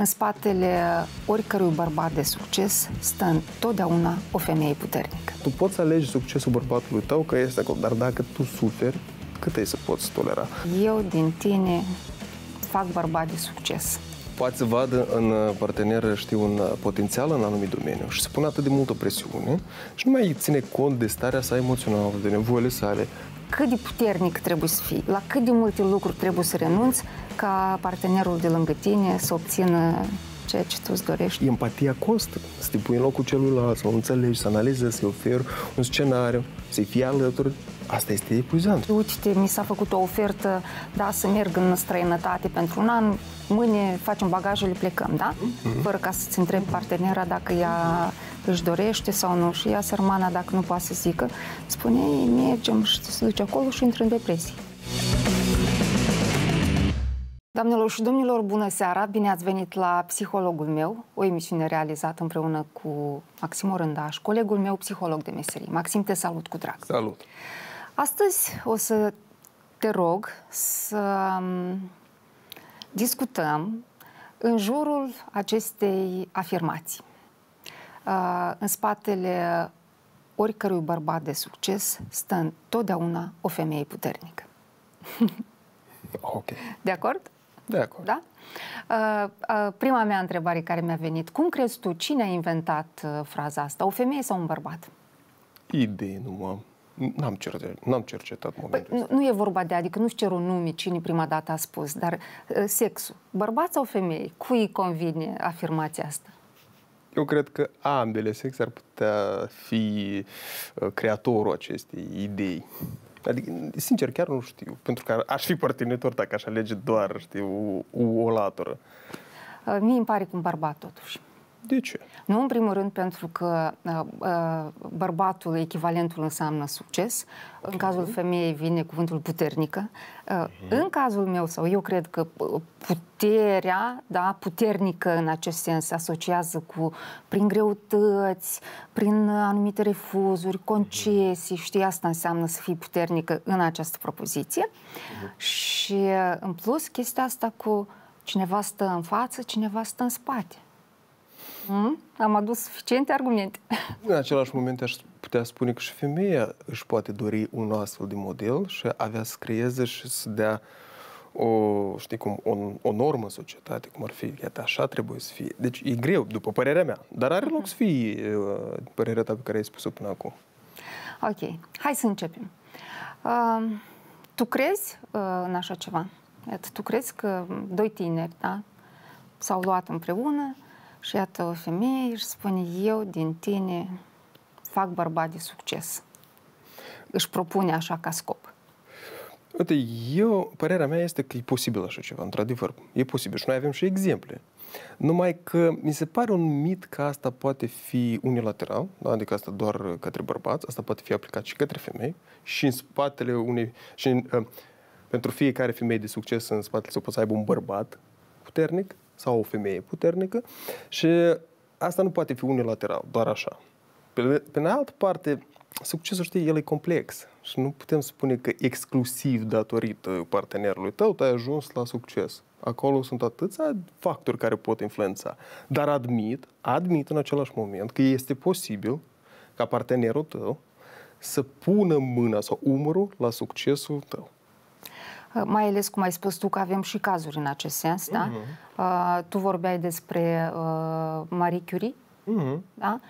În spatele oricărui bărbat de succes stă întotdeauna o femeie puternică. Tu poți să alegi succesul bărbatului tău, că este acolo, dar dacă tu suferi, cât ai să poți tolera? Eu din tine fac bărbat de succes. Poate să vadă în partener, știu, un potențial în anumit domeniu și să pune atât de multă presiune și nu mai ține cont de starea sa emoțională, de nevoile sale. Cât de puternic trebuie să fii, la cât de multe lucruri trebuie să renunți ca partenerul de lângă tine să obțină ceea ce tu îți dorești. Empatia costă. Să te pui în locul celuilalt, să înțelegi, să analizezi, să-i oferi un scenariu, să-i fii alături. Asta este epuizant. Uite, mi s-a făcut o ofertă, da, să merg în străinătate pentru un an, mâine facem bagajele, plecăm, da? Mm-hmm. Fără ca să-ți întrebi partenera dacă ea își dorește sau nu. Și ea, sărmana, dacă nu poate să zică, spune, mergem și se duce acolo și intră în depresie. Doamnelor și domnilor, bună seara! Bine ați venit la Psihologul meu, o emisiune realizată împreună cu Maxim Orândaș, colegul meu psiholog de meserie. Maxim, te salut cu drag! Salut! Astăzi o să te rog să um, discutăm în jurul acestei afirmații. Uh, în spatele oricărui bărbat de succes stă întotdeauna o femeie puternică. Ok. De acord? De acord. Da? Uh, uh, prima mea întrebare care mi-a venit, cum crezi tu, cine a inventat uh, fraza asta, o femeie sau un bărbat? Idei nu am. N-am cercetat, n-am cercetat momentul păi, nu, nu e vorba de, adică nu-și cer un nume cine prima dată a spus, dar uh, sexul, bărbat sau femeie, cui îi convine afirmația asta? Eu cred că ambele sexe ar putea fi uh, creatorul acestei idei. Adică, sincer, chiar nu știu. Pentru că aș fi părtinitor dacă aș alege doar, știu, o, o latură. Uh, mie îmi pare cu un bărbat, totuși. De ce? Nu, în primul rând, pentru că uh, uh, bărbatul, echivalentul înseamnă succes. Okay. În cazul femeii vine cuvântul puternică. Uh, uh-huh. În cazul meu, sau eu cred că uh, puterea, da, puternică în acest sens, se asociază cu, prin greutăți, prin anumite refuzuri, concesii, uh-huh. știi, asta înseamnă să fii puternică în această propoziție. Uh-huh. Și, în plus, chestia asta cu cineva stă în față, cineva stă în spate. Mm? Am adus suficiente argumente. În același moment aș putea spune că și femeia își poate dori un astfel de model și avea să creeze și să dea o, știi cum, o, o normă în societate, cum ar fi, iată, așa trebuie să fie. Deci e greu, după părerea mea, dar are loc să fie uh, părerea ta pe care ai spus-o până acum. Ok, hai să începem. Uh, tu crezi uh, în așa ceva? Iată, tu crezi că doi tineri, da, s-au luat împreună, și iată o femeie își spune, eu din tine fac bărbat de succes. Își propune așa ca scop. Uite, eu, părerea mea este că e posibil așa ceva, într-adevăr. E posibil și noi avem și exemple. Numai că mi se pare un mit că asta poate fi unilateral, da? adică asta doar către bărbați, asta poate fi aplicat și către femei și în spatele unei... Și în, uh, pentru fiecare femeie de succes în spatele să poți să aibă un bărbat puternic sau o femeie puternică și asta nu poate fi unilateral, doar așa. Pe, pe de altă parte, succesul, știi, el e complex și nu putem spune că exclusiv datorită partenerului tău tu ai ajuns la succes. Acolo sunt atâția factori care pot influența. Dar admit, admit în același moment că este posibil ca partenerul tău să pună mâna sau umărul la succesul tău. Uh, mai ales, cum ai spus tu, că avem și cazuri în acest sens, da? Uh-huh. Tu vorbeai despre uh, Marie Curie, uh-huh. da?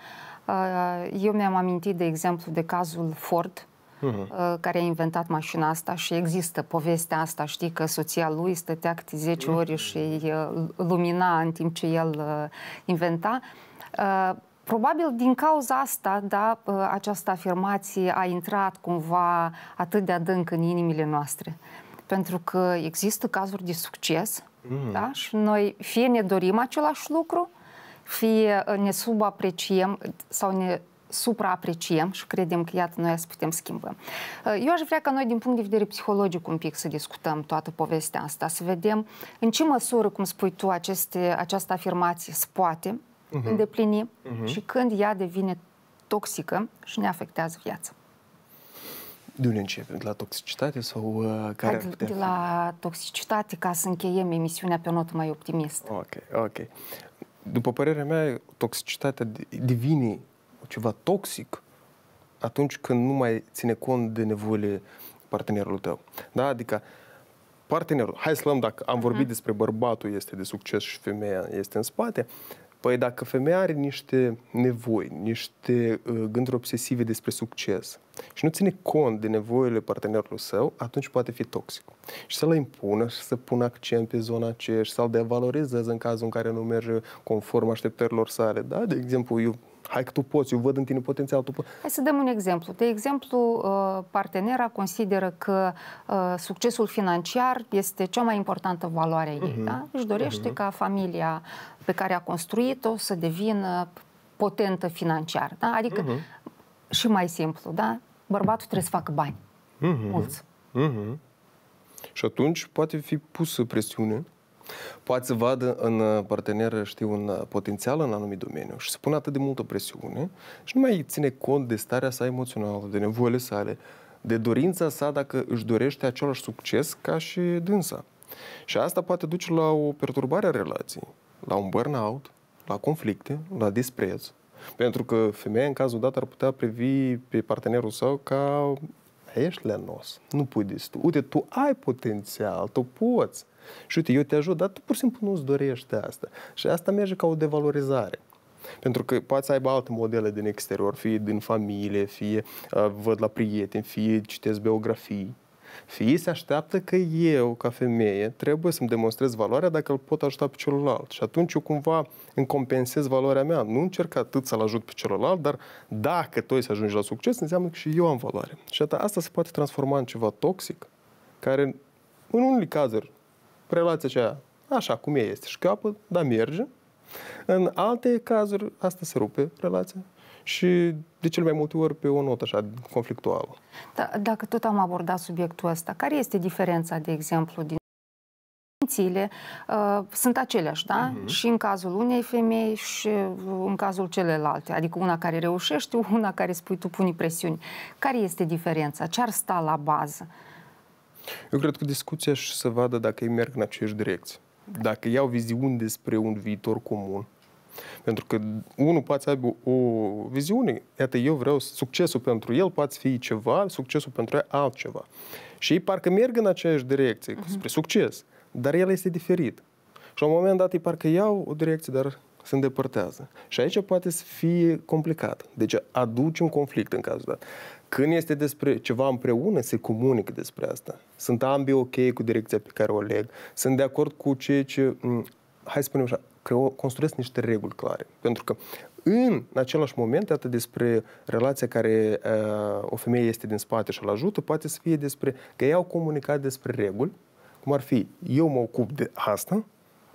Eu mi-am amintit, de exemplu, de cazul Ford, uh-huh. care a inventat mașina asta și există povestea asta, știi, că soția lui stătea câte 10 ori și îi lumina în timp ce el inventa. Probabil din cauza asta, da, această afirmație a intrat cumva atât de adânc în inimile noastre pentru că există cazuri de succes mm. da? și noi fie ne dorim același lucru, fie ne subapreciem sau ne supraapreciem și credem că, iată, noi să putem schimba. Eu aș vrea ca noi, din punct de vedere psihologic, un pic să discutăm toată povestea asta, să vedem în ce măsură, cum spui tu, aceste, această afirmație se poate uh-huh. îndeplini uh-huh. și când ea devine toxică și ne afectează viața. De unde începem? De la toxicitate sau uh, care Hai de, de la toxicitate ca să încheiem emisiunea pe o notă mai optimistă. Ok, ok. După părerea mea, toxicitatea devine ceva toxic atunci când nu mai ține cont de nevoile partenerului tău. Da? Adică partenerul, hai să luăm dacă am vorbit uh-huh. despre bărbatul este de succes și femeia este în spate, Păi dacă femeia are niște nevoi, niște uh, gânduri obsesive despre succes și nu ține cont de nevoile partenerului său, atunci poate fi toxic. Și să-l impună și să pună accent pe zona aceea și să-l devalorizează în cazul în care nu merge conform așteptărilor sale. Da? De exemplu, eu hai că tu poți, eu văd în tine potențial. Tu po- hai să dăm un exemplu. De exemplu, uh, partenera consideră că uh, succesul financiar este cea mai importantă valoare a ei. Uh-huh. Da? Își dorește uh-huh. ca familia pe care a construit-o să devină potentă financiar. Da? Adică, uh-huh. și mai simplu, da? Bărbatul trebuie să facă bani. Uh-huh. Mulți. Uh-huh. Și atunci poate fi pusă presiune poate să vadă în partener, știu, un potențial în anumit domeniu și să pună atât de multă presiune și nu mai ține cont de starea sa emoțională, de nevoile sale, de dorința sa dacă își dorește același succes ca și dânsa. Și asta poate duce la o perturbare a relației, la un burnout, la conflicte, la dispreț. Pentru că femeia, în cazul dat, ar putea privi pe partenerul său ca ești lenos, nu pui destul. Uite, tu ai potențial, tu poți. Și uite, eu te ajut, dar tu pur și simplu nu-ți dorești asta. Și asta merge ca o devalorizare. Pentru că poate să aibă alte modele din exterior, fie din familie, fie uh, văd la prieteni, fie citesc biografii. Fie se așteaptă că eu, ca femeie, trebuie să-mi demonstrez valoarea dacă îl pot ajuta pe celălalt. Și atunci eu cumva îmi compensez valoarea mea. Nu încerc atât să-l ajut pe celălalt, dar dacă tu să ajungi la succes, înseamnă că și eu am valoare. Și asta se poate transforma în ceva toxic, care în unele cazuri relația aceea așa cum ea este, șcapă, dar merge. În alte cazuri, asta se rupe relația și de cel mai multe ori pe o notă așa conflictuală. Da, dacă tot am abordat subiectul ăsta, care este diferența, de exemplu, din intențiile uh, sunt aceleași, da? Uh-huh. Și în cazul unei femei și în cazul celelalte. Adică una care reușește, una care spui tu puni presiuni. Care este diferența? Ce ar sta la bază? Eu cred că discuția și să vadă dacă ei merg în aceeași direcție. Dacă iau viziuni despre un viitor comun. Pentru că unul poate să aibă o viziune. Iată, eu vreau succesul pentru el poate fi ceva, succesul pentru ea altceva. Și ei parcă merg în aceeași direcție, uh-huh. spre succes, dar el este diferit. Și la un moment dat ei parcă iau o direcție, dar se îndepărtează. Și aici poate să fie complicat. Deci aduce un conflict în cazul dat. Când este despre ceva împreună, se comunică despre asta. Sunt ambii ok cu direcția pe care o leg. Sunt de acord cu ceea ce, hai să spunem așa, că construiesc niște reguli clare. Pentru că în același moment, atât despre relația care uh, o femeie este din spate și îl ajută, poate să fie despre că ei au comunicat despre reguli, cum ar fi, eu mă ocup de asta,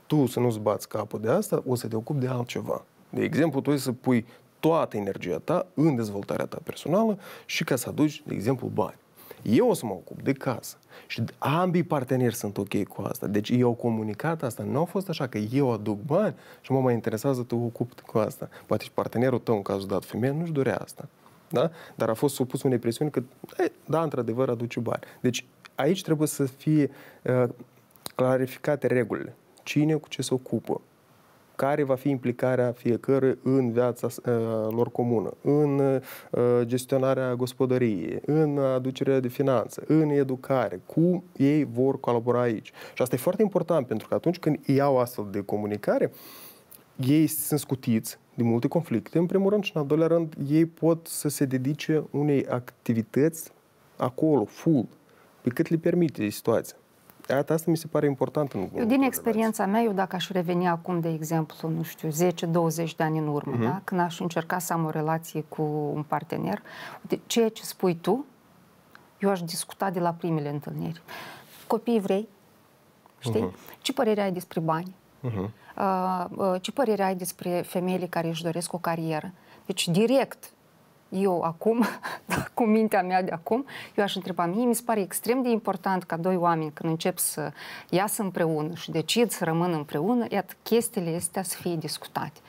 tu să nu-ți bați capul de asta, o să te ocupi de altceva. De exemplu, tu să pui toată energia ta în dezvoltarea ta personală și ca să aduci, de exemplu, bani. Eu o să mă ocup de casă. Și ambii parteneri sunt ok cu asta. Deci ei au comunicat asta. Nu au fost așa că eu aduc bani și mă mai interesează tu ocup cu asta. Poate și partenerul tău, în cazul dat, femeia, nu-și dorea asta. Da? Dar a fost supus unei presiuni că, e, da, într-adevăr, aduce bani. Deci aici trebuie să fie uh, clarificate regulile. Cine cu ce se ocupă care va fi implicarea fiecare în viața uh, lor comună, în uh, gestionarea gospodăriei, în aducerea de finanțe, în educare, cum ei vor colabora aici. Și asta e foarte important, pentru că atunci când iau astfel de comunicare, ei sunt scutiți de multe conflicte, în primul rând, și în al doilea rând, ei pot să se dedice unei activități acolo, full, pe cât le permite situația. Iată, asta mi se pare important. În eu, din experiența mea, eu dacă aș reveni acum, de exemplu, nu știu, 10-20 de ani în urmă, uh-huh. da? când aș încerca să am o relație cu un partener, de ceea ce spui tu, eu aș discuta de la primele întâlniri. Copii vrei? Știi? Uh-huh. Ce părere ai despre bani? Uh-huh. Uh, uh, ce părere ai despre femeile care își doresc o carieră? Deci, direct, eu acum, cu mintea mea de acum, eu aș întreba, mie mi se pare extrem de important ca doi oameni când încep să iasă împreună și decid să rămână împreună, iată, chestiile astea să fie discutate.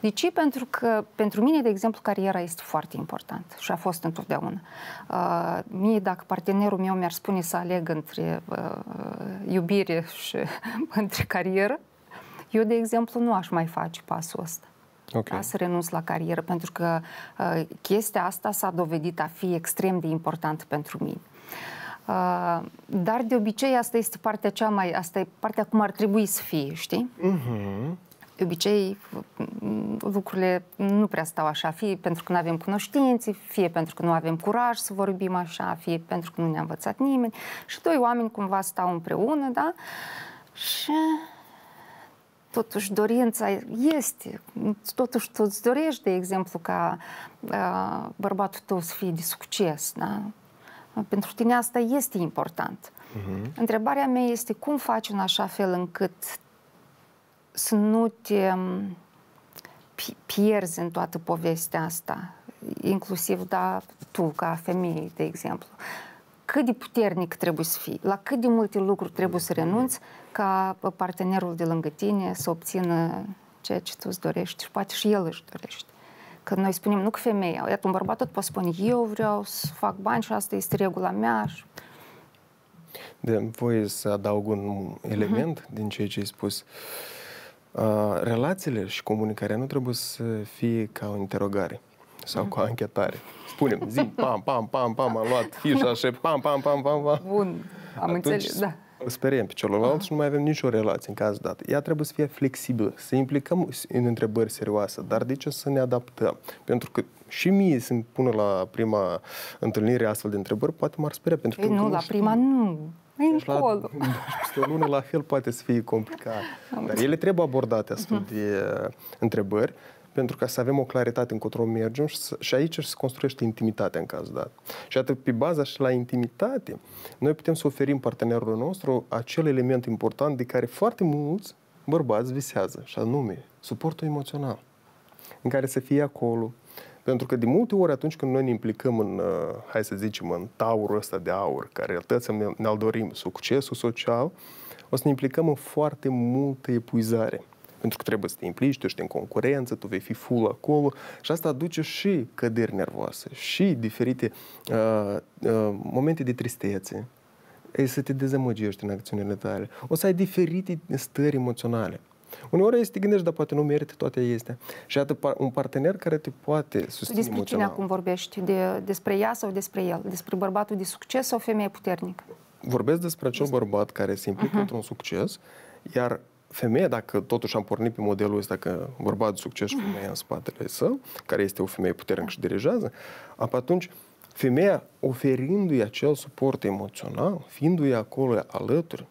De ce? Pentru că, pentru mine, de exemplu, cariera este foarte important și a fost întotdeauna. Uh, mie, dacă partenerul meu mi-ar spune să aleg între uh, iubire și între carieră, eu, de exemplu, nu aș mai face pasul ăsta. Okay. Da, să renunț la carieră, pentru că uh, chestia asta s-a dovedit a fi extrem de important pentru mine. Uh, dar de obicei asta este partea cea mai, asta e partea cum ar trebui să fie, știi? Uh-huh. De obicei lucrurile nu prea stau așa, fie pentru că nu avem cunoștințe, fie pentru că nu avem curaj să vorbim așa, fie pentru că nu ne-a învățat nimeni. Și doi oameni cumva stau împreună, da? Și totuși dorința este, totuși tu îți dorești, de exemplu, ca uh, bărbatul tău să fie de succes, da? Pentru tine asta este important. Uh-huh. Întrebarea mea este cum faci în așa fel încât să nu te pierzi în toată povestea asta, inclusiv, da, tu, ca femeie, de exemplu. Cât de puternic trebuie să fii, la cât de multe lucruri trebuie să renunți ca partenerul de lângă tine să obțină ceea ce tu îți dorești și poate și el își dorește. Că noi spunem, nu că femeia, iată, un bărbat tot poate spune, eu vreau să fac bani și asta este regula mea. De voie să adaug un element uh-huh. din ceea ce ai spus. Uh, relațiile și comunicarea nu trebuie să fie ca o interogare sau uh-huh. ca o anchetare. Spunem, zi, pam, pam, pam, pam, am luat fișa și pam, pam, pam, pam, pam. Bun, am Atunci, înțeles, da speriem pe celălalt uh-huh. și nu mai avem nicio relație în caz dat. Ea trebuie să fie flexibilă, să implicăm în întrebări serioase, dar de ce să ne adaptăm? Pentru că și mie să-mi pună la prima întâlnire astfel de întrebări, poate m-ar speria. Pentru Ei, că nu, la prima nu. Deci la, peste o lună la fel poate să fie complicat. Dar ele trebuie abordate astfel uh-huh. de uh, întrebări pentru ca să avem o claritate încotro mergem și, să, și aici se construiește intimitatea în caz dat. Și atât pe baza și la intimitate, noi putem să oferim partenerului nostru acel element important de care foarte mulți bărbați visează, și anume suportul emoțional, în care să fie acolo. Pentru că de multe ori atunci când noi ne implicăm în, uh, hai să zicem, în taurul ăsta de aur, care atâția ne-l dorim, succesul social, o să ne implicăm în foarte multă epuizare pentru că trebuie să te implici, tu ești în concurență, tu vei fi full acolo și asta aduce și căderi nervoase, și diferite uh, uh, momente de tristețe, e să te dezamăgești în acțiunile tale. O să ai diferite stări emoționale. Uneori este gândești, dar poate nu merită toate este. Și atât un partener care te poate susține Despre emoțional. cine acum vorbești? De, despre ea sau despre el? Despre bărbatul de succes sau femeie puternică? Vorbesc despre acel bărbat care se implică uh-huh. într-un succes, iar femeia, dacă totuși am pornit pe modelul ăsta că bărbat de succes și femeia în spatele său, care este o femeie puternică și dirigează, atunci femeia oferindu-i acel suport emoțional, fiindu-i acolo alături,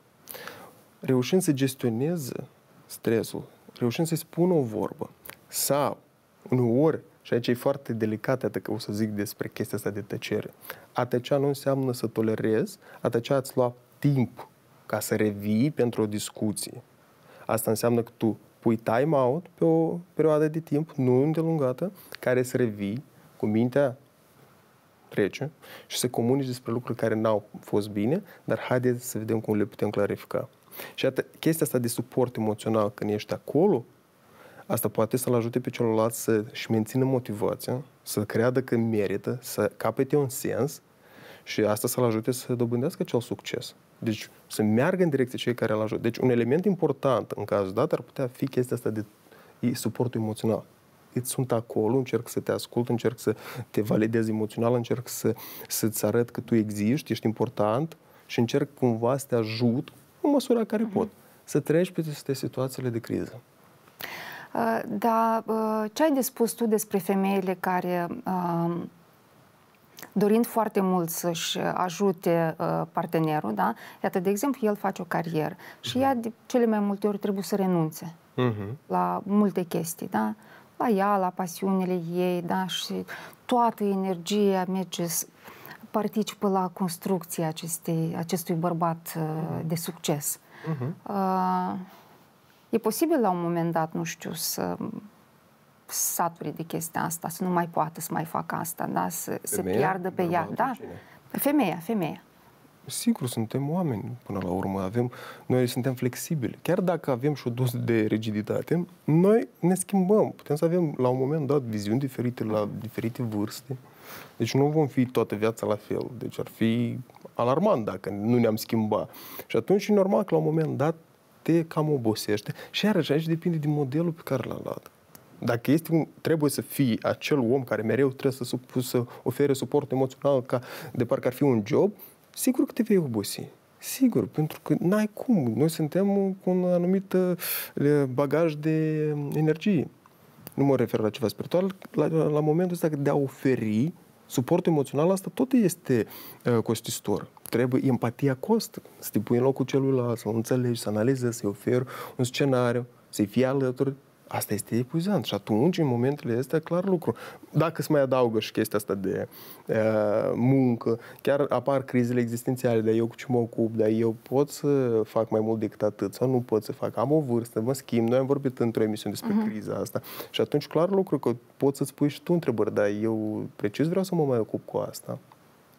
reușind să gestioneze stresul, reușind să-i spună o vorbă, sau uneori, și aici e foarte delicat, atât că o să zic despre chestia asta de tăcere, a tăcea nu înseamnă să tolerezi, a tăcea îți lua timp ca să revii pentru o discuție. Asta înseamnă că tu pui time-out pe o perioadă de timp nu îndelungată, care să revii cu mintea trece și să comunici despre lucruri care n-au fost bine, dar haideți să vedem cum le putem clarifica. Și atât, chestia asta de suport emoțional când ești acolo, asta poate să-l ajute pe celălalt să-și mențină motivația, să creadă că merită, să capete un sens și asta să-l ajute să dobândească acel succes. Deci să meargă în direcția cei care îl ajută. Deci un element important în cazul dat ar putea fi chestia asta de suportul emoțional. Îți sunt acolo, încerc să te ascult, încerc să te validez emoțional, încerc să, să-ți arăt că tu existi, ești important și încerc cumva să te ajut în măsura care uh-huh. pot să treci peste situațiile de criză. Uh, da, uh, ce ai de spus tu despre femeile care uh, dorind foarte mult să-și ajute uh, partenerul, da? Iată, de exemplu, el face o carieră și uh-huh. ea de cele mai multe ori trebuie să renunțe uh-huh. la multe chestii, da? La ea, la pasiunile ei, da? Și toată energia merge participă la construcția acestei, acestui bărbat uh, de succes. Uh-huh. Uh, e posibil la un moment dat, nu știu, să saturi de chestia asta, să nu mai poată să mai facă asta, da? să se piardă pe ea. Da? Femeia, femeia. Sigur, suntem oameni până la urmă. Avem, noi suntem flexibili. Chiar dacă avem și o doză de rigiditate, noi ne schimbăm. Putem să avem la un moment dat viziuni diferite la diferite vârste. Deci nu vom fi toată viața la fel. Deci ar fi alarmant dacă nu ne-am schimbat. Și atunci e normal că la un moment dat te cam obosește. Și iarăși aici depinde de modelul pe care l-a luat. Dacă este un, trebuie să fii acel om care mereu trebuie să, să ofere suport emoțional ca de parcă ar fi un job, sigur că te vei obosi. Sigur, pentru că n-ai cum. Noi suntem cu un anumit uh, bagaj de energie. Nu mă refer la ceva spiritual, la, la momentul ăsta de a oferi suportul emoțional, asta tot este uh, costisitor. Trebuie, empatia costă. Să te pui în locul celuilalt, să înțelegi, să analizezi, să-i oferi un scenariu, să-i fii alături asta este epuizant. Și atunci, în momentele astea, clar lucru. Dacă se mai adaugă și chestia asta de uh, muncă, chiar apar crizele existențiale, dar eu cu ce mă ocup, dar eu pot să fac mai mult decât atât sau nu pot să fac. Am o vârstă, mă schimb. Noi am vorbit într-o emisiune despre uh-huh. criza asta. Și atunci, clar lucru că poți să-ți pui și tu întrebări, dar eu precis vreau să mă mai ocup cu asta.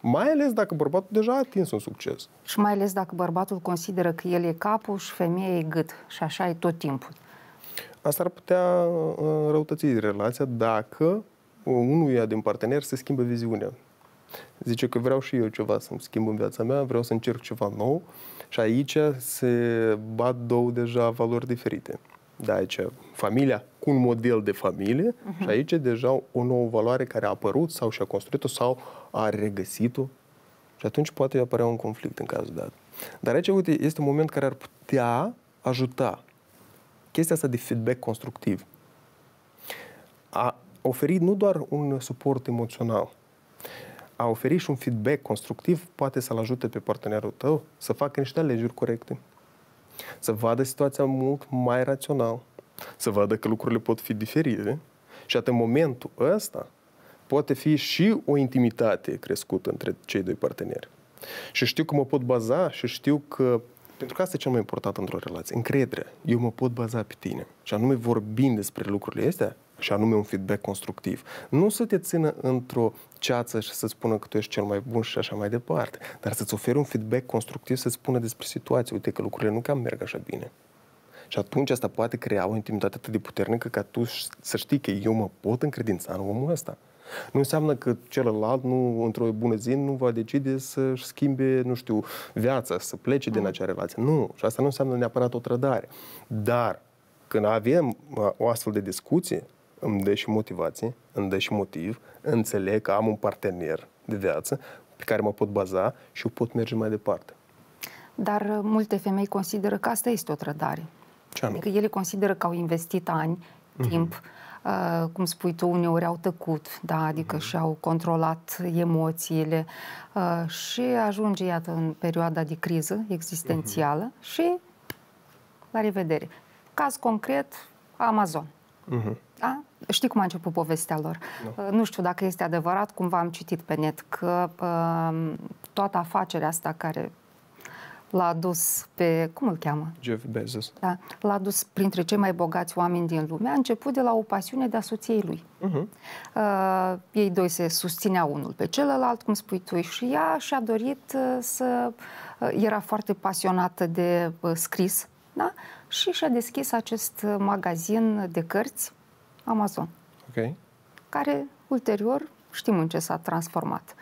Mai ales dacă bărbatul deja a atins un succes. Și mai ales dacă bărbatul consideră că el e capul și femeia e gât. Și așa e tot timpul. Asta ar putea uh, răutăți relația dacă unuia din partener se schimbă viziunea. Zice că vreau și eu ceva să-mi schimb în viața mea, vreau să încerc ceva nou și aici se bat două deja valori diferite. Da, aici familia cu un model de familie uh-huh. și aici deja o nouă valoare care a apărut sau și-a construit-o sau a regăsit-o și atunci poate apărea un conflict în cazul dat. Dar aici, uite, este un moment care ar putea ajuta chestia asta de feedback constructiv. A oferi nu doar un suport emoțional, a oferi și un feedback constructiv poate să-l ajute pe partenerul tău să facă niște alegeri corecte, să vadă situația mult mai rațional, să vadă că lucrurile pot fi diferite și atât în momentul ăsta poate fi și o intimitate crescută între cei doi parteneri. Și știu că mă pot baza și știu că pentru că asta e cel mai important într-o relație. Încredere. Eu mă pot baza pe tine. Și anume vorbind despre lucrurile astea, și anume un feedback constructiv. Nu să te țină într-o ceață și să spună că tu ești cel mai bun și așa mai departe, dar să-ți oferi un feedback constructiv, să-ți spună despre situație. Uite că lucrurile nu cam merg așa bine. Și atunci asta poate crea o intimitate atât de puternică ca tu să știi că eu mă pot încredința în omul ăsta. Nu înseamnă că celălalt, nu, într-o bună zi, nu va decide să-și schimbe, nu știu, viața, să plece din mm. acea relație. Nu. Și asta nu înseamnă neapărat o trădare. Dar, când avem uh, o astfel de discuție, îmi dă și motivație, îmi dă și motiv, înțeleg că am un partener de viață pe care mă pot baza și eu pot merge mai departe. Dar uh, multe femei consideră că asta este o trădare. Ce adică ele consideră că au investit ani, mm-hmm. Timp, Uh, cum spui tu, uneori au tăcut, da, adică mm-hmm. și-au controlat emoțiile uh, și ajunge, iată, în perioada de criză existențială mm-hmm. și la revedere. Caz concret, Amazon. Mm-hmm. Da? Știi cum a început povestea lor. No. Uh, nu știu dacă este adevărat, cumva am citit pe net că uh, toată afacerea asta care l-a dus pe, cum îl cheamă? Jeff Bezos. Da, l-a dus printre cei mai bogați oameni din lume. A început de la o pasiune de a soției lui. Uh-huh. Uh, ei doi se susțineau unul pe celălalt, cum spui tu, și ea și-a dorit uh, să... Uh, era foarte pasionată de uh, scris, da? Și și-a deschis acest uh, magazin de cărți, Amazon. Ok. Care, ulterior, știm în ce s-a transformat.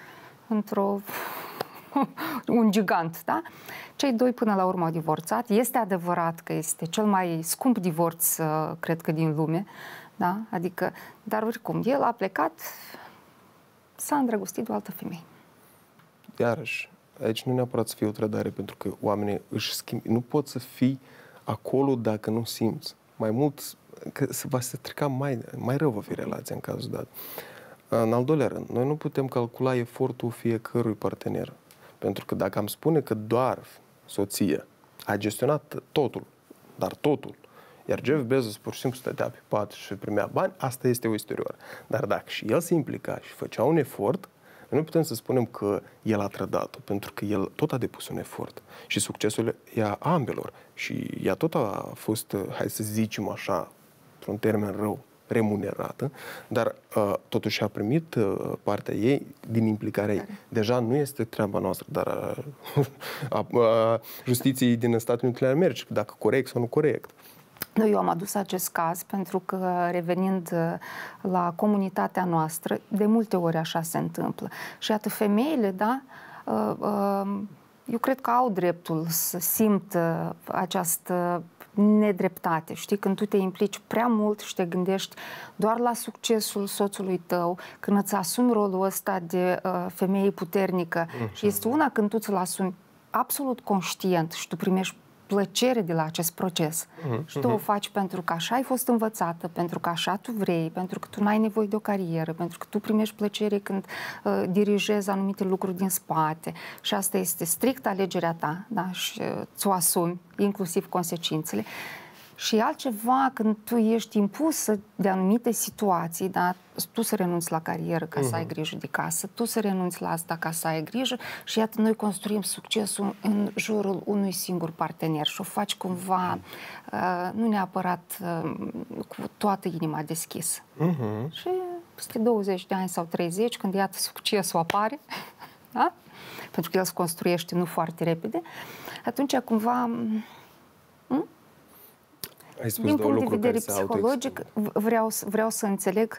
Într-o un gigant, da? Cei doi până la urmă au divorțat. Este adevărat că este cel mai scump divorț, uh, cred că, din lume, da? Adică, dar oricum, el a plecat, s-a îndrăgostit de o altă femeie. Iarăși, aici nu neapărat să fie o trădare, pentru că oamenii își schimb. Nu poți să fii acolo dacă nu simți. Mai mult, că se va strica mai, mai rău va fi relația în cazul dat. În al doilea rând, noi nu putem calcula efortul fiecărui partener. Pentru că dacă am spune că doar soția a gestionat totul, dar totul, iar Jeff Bezos pur și simplu stătea pe pat și primea bani, asta este o istorioară. Dar dacă și el se implica și făcea un efort, noi nu putem să spunem că el a trădat-o, pentru că el tot a depus un efort. Și succesul e a ambelor. Și ea tot a fost, hai să zicem așa, într-un termen rău, remunerată, dar uh, totuși a primit uh, partea ei din implicarea ei. Deja nu este treaba noastră, dar uh, a, a justiției din Statele Unite ale Americii, dacă corect sau nu corect. Nu, eu am adus acest caz pentru că, revenind uh, la comunitatea noastră, de multe ori așa se întâmplă. Și iată, femeile, da, uh, uh, eu cred că au dreptul să simtă această nedreptate. Știi, când tu te implici prea mult și te gândești doar la succesul soțului tău, când îți asumi rolul ăsta de uh, femeie puternică uh-huh. și este una când tu ți-l asumi absolut conștient și tu primești plăcere de la acest proces. Uh-huh. Și tu o mhm. faci pentru că așa ai fost învățată, pentru că așa tu vrei, pentru că tu n-ai nevoie de o carieră, pentru că tu primești plăcere când uh, dirigezi anumite lucruri din spate. Și asta este strict alegerea ta, da? Și uh, ți-o asumi, inclusiv consecințele. Și altceva când tu ești impusă de anumite situații, da? tu să renunți la carieră ca uh-huh. să ai mhm. grijă de casă, tu să renunți la asta ca să ai grijă și iată noi construim succesul în jurul unui singur partener și o faci cumva uh, nu neapărat uh, cu toată inima deschisă. Uh-huh. Și peste 20 de ani sau 30, când iată succesul apare, da? pentru că el se construiește nu foarte repede, atunci cumva ai spus Din punct de vedere psihologic, vreau, vreau să înțeleg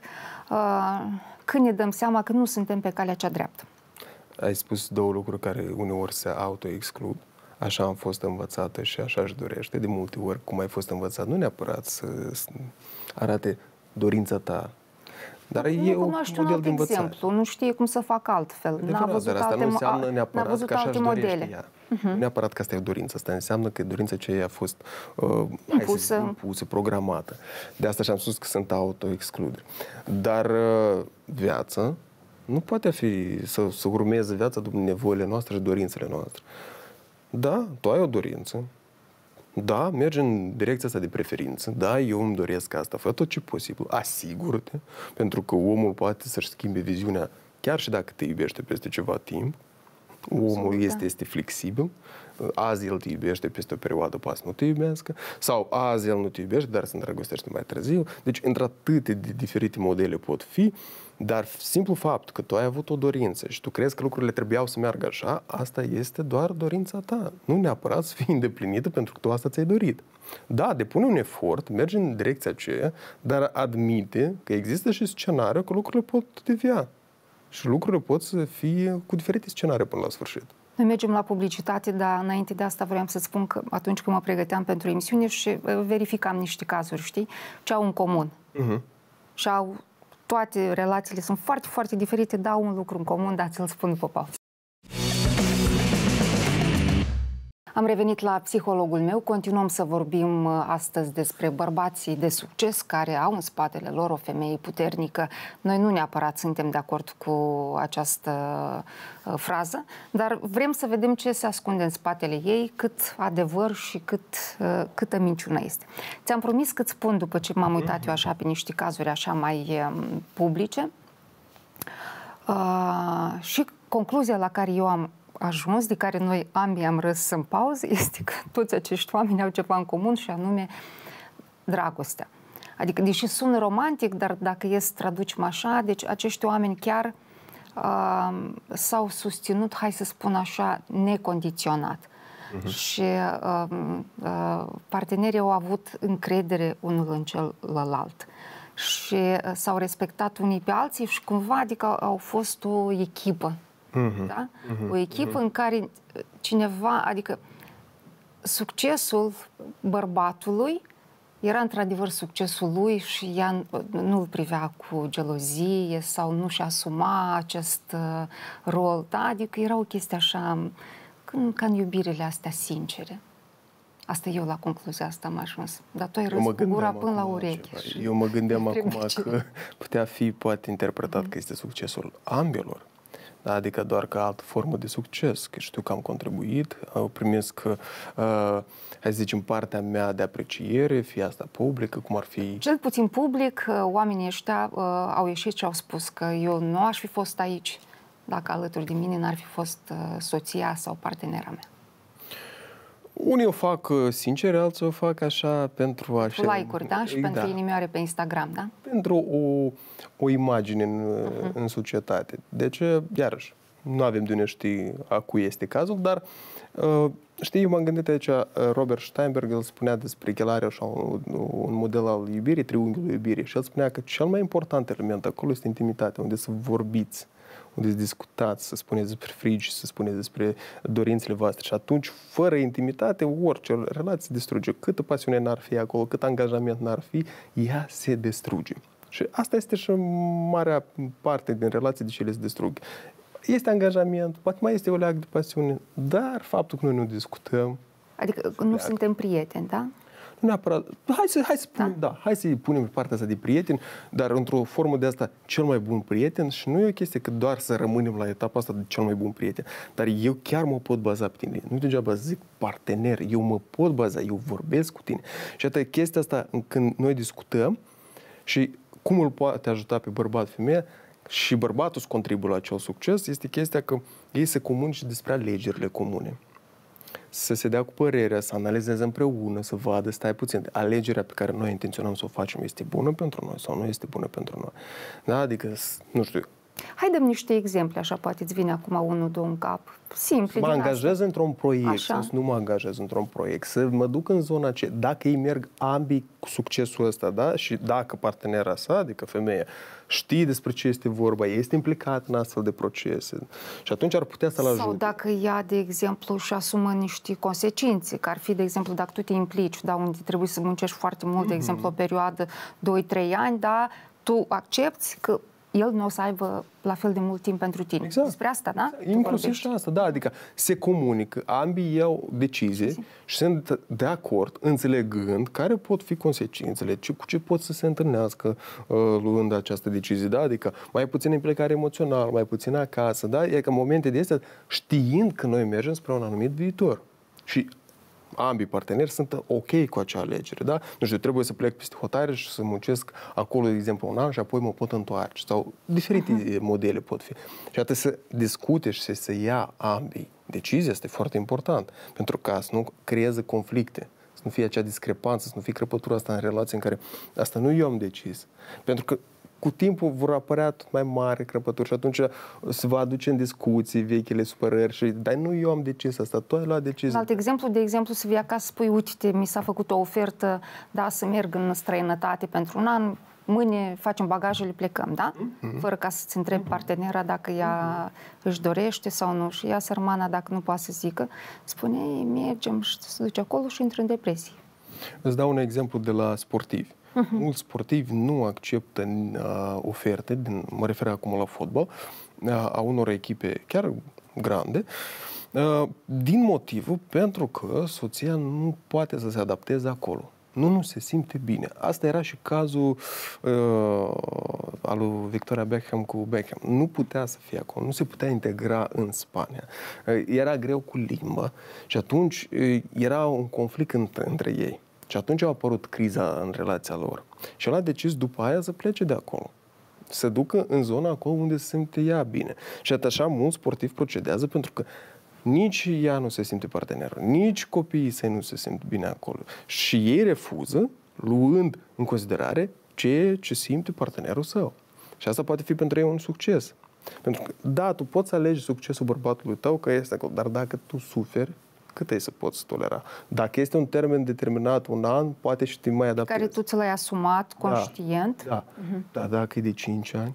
uh, când ne dăm seama că nu suntem pe calea cea dreaptă. Ai spus două lucruri care uneori se auto-exclud. Așa am fost învățată și așa își dorește. De multe ori, cum ai fost învățat, nu neapărat să arate dorința ta dar nu e un model de învățare. exemplu, nu știe cum să facă altfel. N-a văzut dar asta alte, nu înseamnă neapărat văzut că așa modele. ea. Uh-huh. Neapărat că asta e o dorință. Asta înseamnă că dorința aceea a fost uh, impusă. Zis, impusă, programată. De asta și-am spus că sunt auto-excluderi. Dar uh, viața nu poate fi să, să urmeze viața după nevoile noastre și dorințele noastre. Da, tu ai o dorință, da, merge în direcția asta de preferință. Da, eu îmi doresc asta. Fă tot ce posibil. Asigură-te. Pentru că omul poate să-și schimbe viziunea chiar și dacă te iubește peste ceva timp. Omul Absolut, este, da. este flexibil. Azi el te iubește, peste o perioadă poate să nu te iubească. Sau azi el nu te iubește, dar se îndrăgostește mai târziu. Deci, într-atâte de diferite modele pot fi dar simplu fapt că tu ai avut o dorință și tu crezi că lucrurile trebuiau să meargă așa, asta este doar dorința ta. Nu neapărat să fie îndeplinită pentru că tu asta ți-ai dorit. Da, depune un efort, merge în direcția aceea, dar admite că există și scenariu că lucrurile pot devia. Și lucrurile pot să fie cu diferite scenarii până la sfârșit. Noi mergem la publicitate, dar înainte de asta vreau să spun că atunci când mă pregăteam pentru emisiune și uh, verificam niște cazuri, știi, ce au în comun. Uh-huh. Și au toate relațiile sunt foarte, foarte diferite, dau un lucru în comun, dar ți-l spun după pauză. Am revenit la psihologul meu, continuăm să vorbim uh, astăzi despre bărbații de succes care au în spatele lor o femeie puternică. Noi nu neapărat suntem de acord cu această uh, frază, dar vrem să vedem ce se ascunde în spatele ei, cât adevăr și cât, uh, câtă minciună este. Ți-am promis că îți spun după ce m-am uitat eu așa pe niște cazuri așa mai um, publice uh, și concluzia la care eu am ajuns, de care noi ambii am râs în pauză, este că toți acești oameni au ceva în comun și anume dragostea. Adică, deși sună romantic, dar dacă e să traducem așa, deci acești oameni chiar uh, s-au susținut, hai să spun așa, necondiționat. Uh-huh. Și uh, uh, partenerii au avut încredere unul în celălalt și uh, s-au respectat unii pe alții și cumva, adică au fost o echipă Uh-huh. Da? Uh-huh. O echipă uh-huh. în care cineva, adică succesul bărbatului era într-adevăr succesul lui și ea nu îl privea cu gelozie sau nu și asuma acest uh, rol. Da? Adică era o chestie așa, ca în iubirile astea sincere. Asta eu la concluzia asta am ajuns. Dar tu ai râs cu gura până la urechi. Eu mă gândeam acum că putea fi poate interpretat mm. că este succesul ambelor da? adică doar ca altă formă de succes, că știu că am contribuit, primesc, uh, hai să zicem, partea mea de apreciere, fie asta publică, cum ar fi... Cel puțin public, uh, oamenii ăștia uh, au ieșit și au spus că eu nu aș fi fost aici dacă alături de mine n-ar fi fost uh, soția sau partenera mea. Unii o fac uh, sincer, alții o fac așa pentru a... Like-uri, da? Și da. pentru inimioare pe Instagram, da? Pentru o, o imagine în, uh-huh. în societate. Deci, iarăși, nu avem de unde ști a cui este cazul, dar uh, știi, eu m-am gândit aici, uh, Robert Steinberg îl spunea despre chelarea așa un, un model al iubirii, triunghiul iubirii și el spunea că cel mai important element acolo este intimitatea, unde să vorbiți, unde să discutați, să spuneți despre frigi, să spuneți despre dorințele voastre. Și atunci, fără intimitate, orice relație se distruge. Câtă pasiune n-ar fi acolo, cât angajament n-ar fi, ea se distruge. Și asta este și marea parte din relații de ce le se distrug. Este angajament, poate mai este o leagă de pasiune, dar faptul că noi nu discutăm... Adică nu pleacă. suntem prieteni, da? Nu neapărat. Hai să, hai să punem, da. da, hai să punem partea asta de prieten, dar într-o formă de asta cel mai bun prieten și nu e o chestie că doar să rămânem la etapa asta de cel mai bun prieten, dar eu chiar mă pot baza pe tine. Nu degeaba zic partener, eu mă pot baza, eu vorbesc cu tine. Și atât chestia asta când noi discutăm și cum îl poate ajuta pe bărbat femeia, și bărbatul să contribuie la acel succes, este chestia că ei se comunice despre alegerile comune. Să se dea cu părerea, să analizeze împreună, să vadă, stai puțin, alegerea pe care noi intenționăm să o facem este bună pentru noi sau nu este bună pentru noi. Da? Adică, nu știu, Hai dăm niște exemple, așa poate îți vine acum unul, două în cap. Simple. Mă angajez asta. într-un proiect, așa. să nu mă angajez într-un proiect, să mă duc în zona ce, dacă ei merg ambii cu succesul ăsta, da? Și dacă partenera sa, adică femeia, știe despre ce este vorba, este implicat în astfel de procese și atunci ar putea să-l ajute. Sau dacă ea, de exemplu, și asumă niște consecințe, că ar fi, de exemplu, dacă tu te implici, da, unde trebuie să muncești foarte mult, mm-hmm. de mhm. exemplu, o perioadă 2-3 ani, da, tu accepti că el nu o să aibă la fel de mult timp pentru tine. Exact. Despre asta, da? Exact. Inclusiv și asta, da. Adică se comunică, ambii iau decizii si. și sunt de acord, înțelegând care pot fi consecințele, ce, cu ce pot să se întâlnească uh, luând această decizie, da? Adică mai puțin implicare emoțională, mai puțin acasă, da? E că în momente de astea, știind că noi mergem spre un anumit viitor. Și ambii parteneri sunt ok cu acea alegere, da? Nu știu, trebuie să plec peste hotare și să muncesc acolo, de exemplu, un an și apoi mă pot întoarce. Sau diferite uh-huh. modele pot fi. Și atât să discute și să se ia ambii. Decizia este foarte important, pentru ca să nu creeze conflicte să nu fie acea discrepanță, să nu fie crăpătura asta în relație în care asta nu eu am decis. Pentru că cu timpul vor apărea tot mai mari crăpături și atunci se va aduce în discuții vechile supărări și, dar nu eu am decis asta, tu ai luat decizia. Un alt exemplu, de exemplu, să vii acasă, spui, uite, mi s-a făcut o ofertă, da, să merg în străinătate pentru un an, mâine facem bagajele, plecăm, da? Mm-hmm. Fără ca să-ți întrebi partenera dacă ea mm-hmm. își dorește sau nu. Și ea, sărmana, dacă nu poate să zică, spune, mergem și se duce acolo și intră în depresie. Îți dau un exemplu de la sportivi. Uh-huh. Mulți sportivi nu acceptă uh, oferte, din, mă refer acum la fotbal, uh, a unor echipe chiar grande, uh, din motivul pentru că soția nu poate să se adapteze acolo. Nu, nu se simte bine. Asta era și cazul uh, al lui Victoria Beckham cu Beckham. Nu putea să fie acolo, nu se putea integra în Spania. Uh, era greu cu limba și atunci uh, era un conflict între, între ei. Și atunci a apărut criza în relația lor. Și el a decis după aia să plece de acolo. Să ducă în zona acolo unde se simte ea bine. Și atât așa mulți sportivi procedează pentru că nici ea nu se simte parteneră, nici copiii săi nu se simt bine acolo. Și ei refuză, luând în considerare ceea ce simte partenerul său. Și asta poate fi pentru ei un succes. Pentru că, da, tu poți alege succesul bărbatului tău că este acolo, dar dacă tu suferi, cât ai să poți tolera. Dacă este un termen determinat, un an, poate și te mai adaptezi. Care tu ți l-ai asumat da. conștient. Da, da. Uh-huh. da dacă e de 5 ani.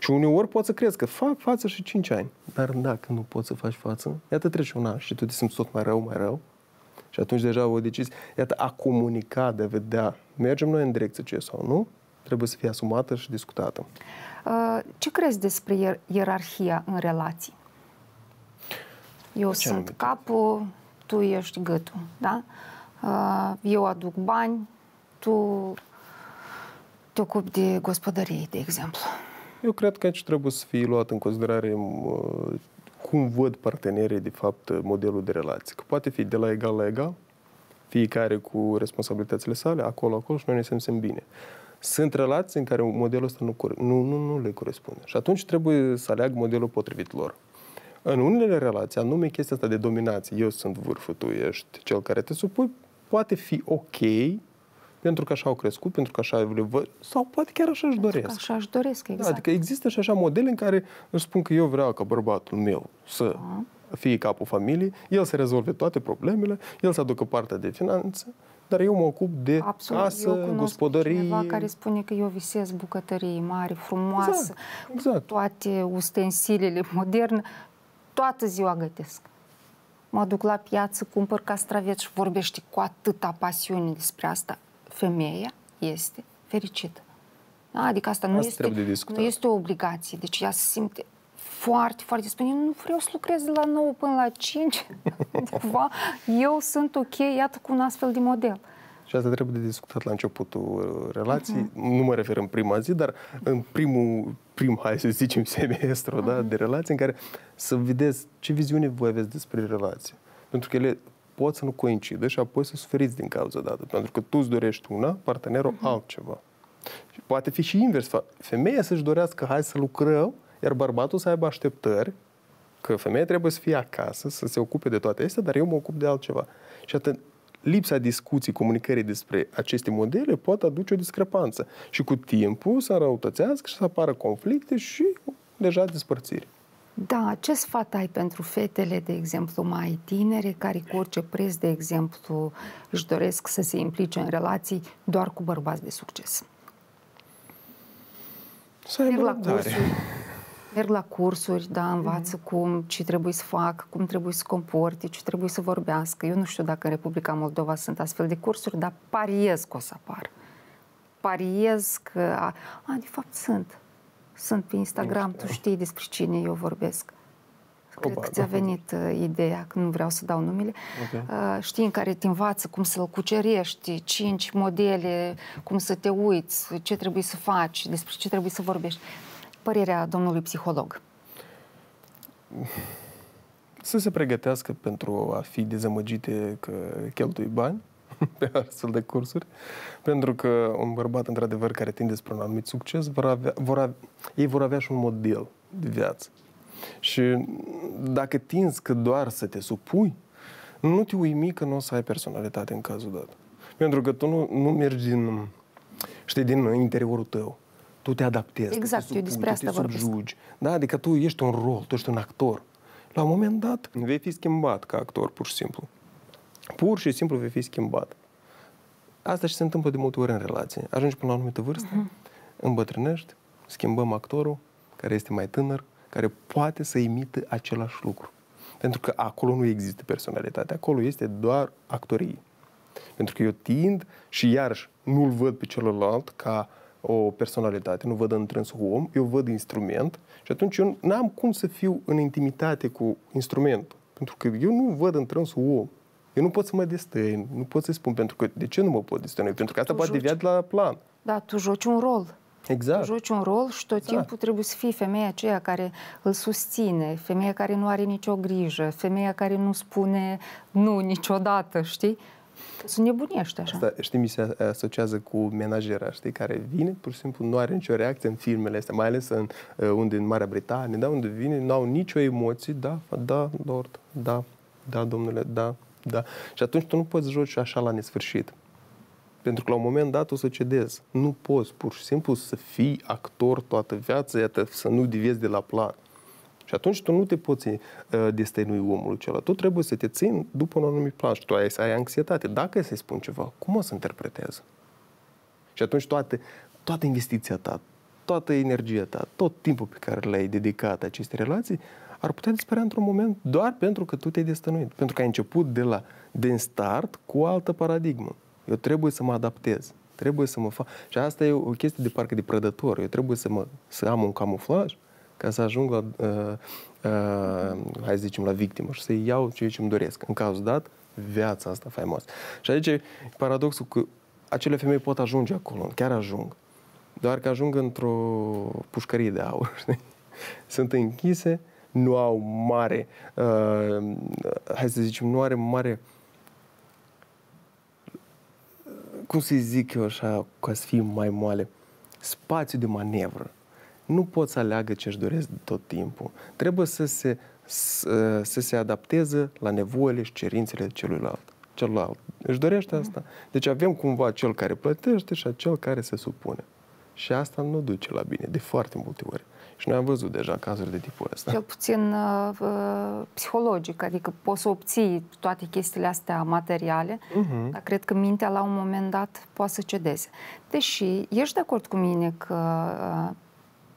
Și uneori poți să crezi că fac față și 5 ani. Dar dacă nu poți să faci față, iată trece un an și tu te simți tot mai rău, mai rău. Și atunci deja o decizie, iată, a comunica, de a vedea, mergem noi în direcție ce sau nu, trebuie să fie asumată și discutată. Uh, ce crezi despre ierarhia în relații? Eu ce sunt anumite? capul, tu ești gâtul, da? Uh, eu aduc bani, tu te ocupi de gospodărie, de exemplu. Eu cred că aici trebuie să fie luat în considerare uh, cum văd partenerii, de fapt, modelul de relație. Că poate fi de la egal la egal, fiecare cu responsabilitățile sale, acolo, acolo și noi ne simțim bine. Sunt relații în care modelul ăsta nu, nu, nu, nu le corespunde. Și atunci trebuie să aleagă modelul potrivit lor. În unele relații, anume chestia asta de dominație, eu sunt vârful, tu ești cel care te supui, poate fi ok pentru că așa au crescut, pentru că așa le văd, sau poate chiar așa își doresc. Așa își doresc, exact. Da, adică există și așa modele în care își spun că eu vreau ca bărbatul meu să fie capul familiei, el să rezolve toate problemele, el să aducă partea de finanțe, dar eu mă ocup de Absolut. casă, eu gospodărie. cineva care spune că eu visez bucătărie mare, frumoasă, Exact, exact. toate ustensilele moderne, toată ziua gătesc. Mă duc la piață, cumpăr castraveți și vorbește cu atâta pasiune despre asta. Femeia este fericită. Da? Adică asta nu, Asta este, trebuie de discutat. nu este o obligație. Deci ea se simte foarte, foarte spune, eu nu vreau să lucrez de la 9 până la 5. Cumva, eu sunt ok, iată cu un astfel de model. Și asta trebuie de discutat la începutul uh, relației. Uh-huh. Nu mă refer în prima zi, dar în primul, prim, hai să zicem, semestru uh-huh. da, de relație, în care să vedeți ce viziune voi aveți despre relație. Pentru că ele pot să nu coincidă și apoi să suferiți din cauza dată. Pentru că tu îți dorești una, partenerul uh-huh. altceva. Și poate fi și invers. Femeia să-și dorească, hai să lucrăm, iar bărbatul să aibă așteptări că femeia trebuie să fie acasă, să se ocupe de toate astea, dar eu mă ocup de altceva. Și atât, lipsa discuții, comunicării despre aceste modele poate aduce o discrepanță. Și cu timpul să înrăutățească și să apară conflicte și deja despărțiri. Da, ce sfat ai pentru fetele, de exemplu, mai tinere, care cu orice preț, de exemplu, își doresc să se implice în relații doar cu bărbați de succes? Să aibă Merg la răbdare. Cursuri, merg la cursuri, da, învață cum, ce trebuie să fac, cum trebuie să comporte, ce trebuie să vorbească. Eu nu știu dacă în Republica Moldova sunt astfel de cursuri, dar pariez că o să apară. Pariez că... A, a de fapt sunt. Sunt pe Instagram, tu știi despre cine eu vorbesc. Cred că Probabil. ți-a venit uh, ideea, că nu vreau să dau numele. Ok. Uh, știi, în care te învață cum să-l cucerești, cinci modele, cum să te uiți, ce trebuie să faci, despre ce trebuie să vorbești. Părerea domnului psiholog. Să se pregătească pentru a fi dezamăgite că cheltui bani pe astfel de cursuri, pentru că un bărbat, într-adevăr, care tinde spre un anumit succes, vor avea, vor avea, ei vor avea și un model de viață. Și dacă tinzi că doar să te supui, nu te uimi că nu o să ai personalitate în cazul dat. Pentru că tu nu, nu mergi din, știi, din interiorul tău. Tu te adaptezi. Exact, tu te eu despre tu asta te vorbesc. subjugi. Da, adică tu ești un rol, tu ești un actor. La un moment dat vei fi schimbat ca actor, pur și simplu. Pur și simplu vei fi schimbat. Asta și se întâmplă de multe ori în relație. Ajungi până la o anumită vârstă, uh-huh. îmbătrânești, schimbăm actorul care este mai tânăr, care poate să imite același lucru. Pentru că acolo nu există personalitate, acolo este doar actorie. Pentru că eu tind și iarăși nu-l văd pe celălalt ca o personalitate, nu văd întrânsul om, eu văd instrument și atunci eu n-am cum să fiu în intimitate cu instrumentul. Pentru că eu nu văd întrânsul om. Eu nu pot să mă destăin, nu pot să spun pentru că de ce nu mă pot destăinui? Pentru că asta Tu poate joci. devia de la plan. Da, tu joci un rol. Exact. Tu joci un rol și tot Exact. timpul trebuie să fii femeia aceea care îl susține, femeia care nu are nicio grijă, femeia care nu spune nu niciodată, știi? Să nebunești așa. Asta, știi, mi se asociază cu menajera, știi, care vine, pur și simplu nu are nicio reacție în filmele astea, mai ales în, uh, unde în Marea Britanie, da, unde vine, nu au nicio emoție, da, da, lord, da, da, domnule, da, da. Și atunci tu nu poți joci așa la nesfârșit. Pentru că la un moment dat o să cedezi. Nu poți pur și simplu să fii actor toată viața, iată, să nu deviezi de la plan. Și atunci tu nu te poți uh, destăinui omul celălalt. Tu trebuie să te țin după un anumit plan și tu ai să ai anxietate. Dacă să-i spun ceva, cum o să interpretez? Și atunci toate, toată investiția ta, toată energia ta, tot timpul pe care l-ai dedicat aceste relații, ar putea dispărea într-un moment doar pentru că tu te-ai destănuit. Pentru că ai început de la din start cu o altă paradigmă. Eu trebuie să mă adaptez. Trebuie să mă fac. Și asta e o chestie de parcă de prădător. Eu trebuie să, mă, să am un camuflaj ca să ajung la, uh, uh, hai să zicem, la victimă și să iau ceea ce îmi doresc. În cazul dat, viața asta faimoasă. Și aici e paradoxul că acele femei pot ajunge acolo, chiar ajung. Doar că ajung într-o pușcărie de aur, știi? Sunt închise, nu au mare, uh, hai să zicem, nu are mare, cum să zic eu așa, ca să fie mai moale, spațiu de manevră. Nu pot să aleagă ce-și doresc tot timpul. Trebuie să se să, să se adapteze la nevoile și cerințele celuilalt. Celălalt. Își dorește asta. Deci avem cumva cel care plătește și cel care se supune. Și asta nu duce la bine, de foarte multe ori. Și noi am văzut deja cazuri de tipul ăsta. Cel puțin uh, uh, psihologic, adică poți să obții toate chestiile astea materiale, uh-huh. dar cred că mintea la un moment dat poate să cedeze. Deși ești de acord cu mine că uh,